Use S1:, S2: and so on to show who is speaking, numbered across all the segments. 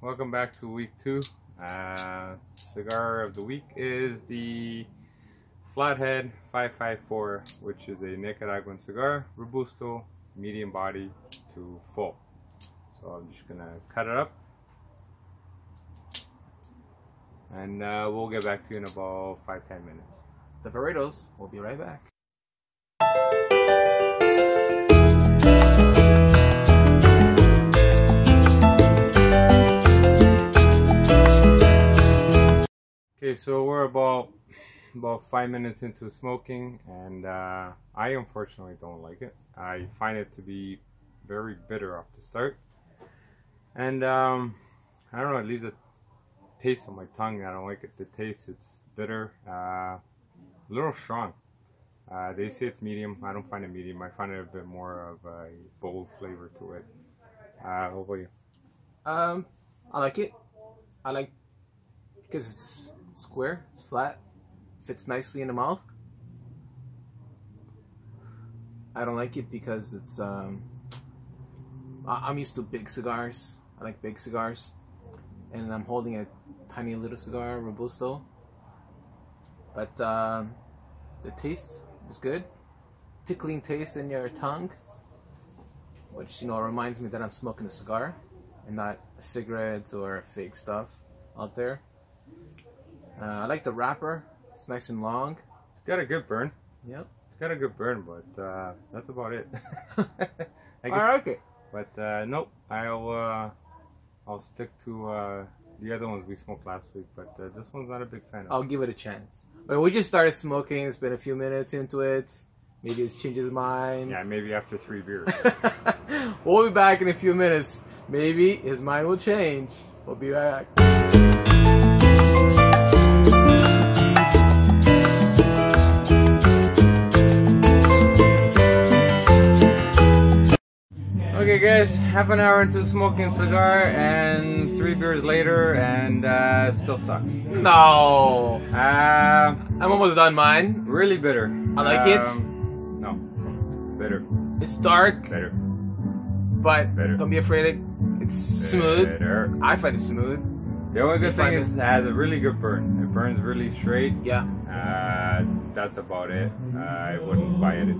S1: welcome back to week two. Uh, cigar of the week is the Flathead 554, which is a Nicaraguan cigar, Robusto, medium body to full. So I'm just gonna cut it up and uh, we'll get back to you in about 5-10 minutes.
S2: The Vareiros. We'll be right back.
S1: Okay, so we're about about five minutes into smoking, and uh, I unfortunately don't like it. I find it to be very bitter off the start, and um, I don't know. It leaves a taste on my tongue. I don't like it. The taste, it's bitter, uh, a little strong. Uh, they say it's medium. I don't find it medium. I find it a bit more of a bold flavor to it. Uh, what about you?
S2: Um, I like it. I like because it's square, it's flat, fits nicely in the mouth. I don't like it because it's um. I'm used to big cigars. I like big cigars, and I'm holding a tiny little cigar, Robusto. But um, the taste is good, tickling taste in your tongue, which you know reminds me that I'm smoking a cigar and not cigarettes or fake stuff out there. Uh, I like the wrapper. It's nice and long.
S1: It's got a good burn.
S2: Yep.
S1: It's got a good burn, but uh, that's about it. I
S2: I like it.
S1: But uh, nope, I'll uh, I'll stick to uh, the other ones we smoked last week. But uh, this one's not a big fan of.
S2: I'll give it a chance. But we just started smoking. It's been a few minutes into it. Maybe it's changed his mind.
S1: Yeah, maybe after three beers.
S2: we'll be back in a few minutes. Maybe his mind will change. We'll be back.
S1: Okay, guys, half an hour into smoking cigar, and three beers later, and uh, still sucks.
S2: No.
S1: Uh,
S2: I'm almost done mine.
S1: really bitter.
S2: I like it.
S1: Um, No, bitter,
S2: It's dark,
S1: bitter,
S2: but
S1: Better.
S2: don't be afraid it. It's smooth.
S1: bitter.
S2: I find it smooth.
S1: The only good thing is it has a really good burn. It burns really straight.
S2: Yeah.
S1: Uh, that's about it. Uh, I wouldn't buy it.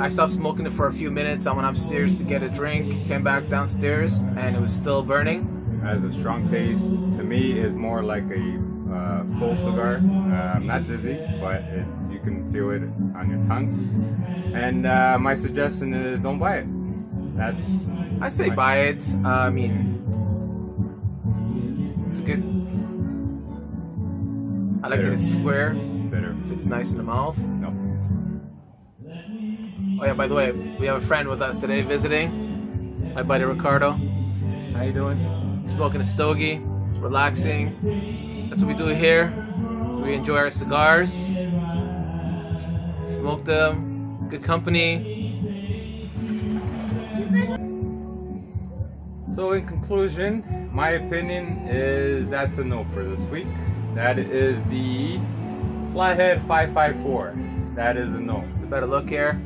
S2: I stopped smoking it for a few minutes. I went upstairs to get a drink, came back downstairs, and it was still burning.
S1: It has a strong taste. To me, is more like a uh, full cigar. Uh, I'm not dizzy, but it, you can feel it on your tongue. And uh, my suggestion is don't buy it. That's
S2: I say buy it. Uh, I mean, it's good. I like
S1: Bitter.
S2: that it's square.
S1: Better.
S2: Fits nice in the mouth.
S1: No.
S2: Oh yeah, by the way, we have a friend with us today visiting. My buddy Ricardo. How you doing? Smoking a stogie, relaxing. That's what we do here. We enjoy our cigars. Smoke them. Good company.
S1: So in conclusion, my opinion is that's a no for this week. That is the Flathead 554. That is a no.
S2: It's a better look here.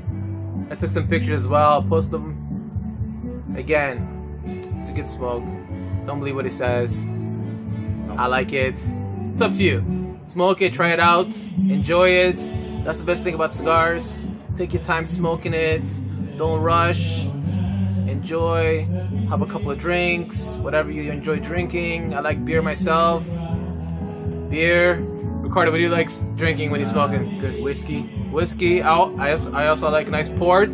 S2: I took some pictures as well. I'll post them. Again, it's a good smoke. Don't believe what he says. I like it. It's up to you. Smoke it, try it out, enjoy it. That's the best thing about cigars. Take your time smoking it. Don't rush. Enjoy. Have a couple of drinks, whatever you enjoy drinking. I like beer myself. Beer. Ricardo, what do you like drinking when you're smoking?
S3: Good whiskey.
S2: Whiskey. Oh, I also, I also like nice port.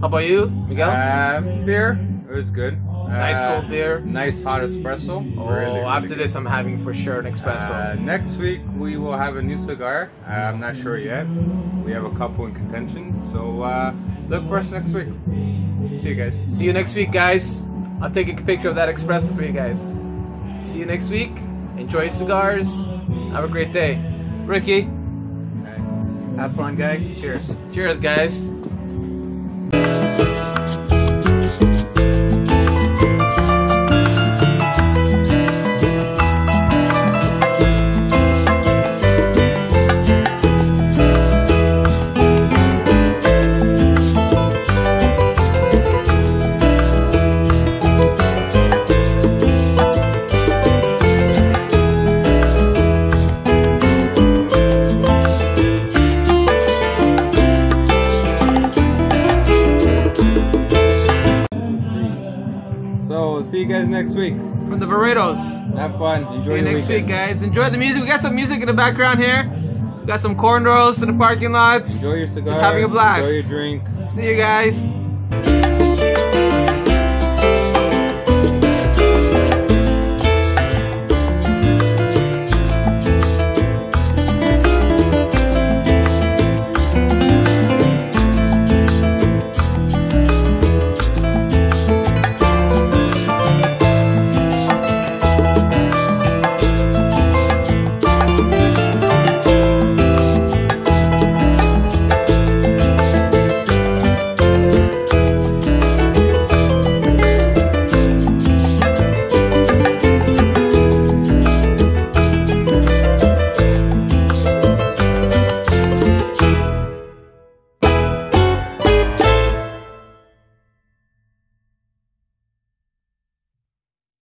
S2: How about you, Miguel?
S1: Uh, beer. It was good.
S2: Nice
S1: Uh,
S2: cold beer.
S1: Nice hot espresso.
S2: oh,
S1: Really,
S2: after this, I'm having for sure an
S1: Uh,
S2: espresso.
S1: next week we will have a new cigar. Uh, I'm not sure yet. We have a couple in contention, so uh, look for us next week. See you guys.
S2: See you next week, guys. I'll take a picture of that espresso for you guys. See you next week. Enjoy your cigars. Have a great day. Ricky,
S3: Have fun, guys. Cheers.
S2: cheers, guys.
S1: Next week.
S2: from the Vareiros.
S1: Have fun. Enjoy
S2: See you next
S1: weekend.
S2: week, guys. Enjoy the music. We got some music in the background here. We got some corn rolls in the parking lot.
S1: Enjoy your cigar.
S2: having a blast.
S1: Enjoy your drink.
S2: See you guys.